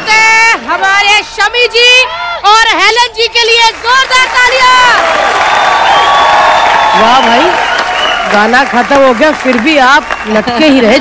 हमारे शमी जी और हेलन जी के लिए जोरदार तालियाँ। वाह भाई, गाना खत्म हो गया, फिर भी आप लटके ही रहे।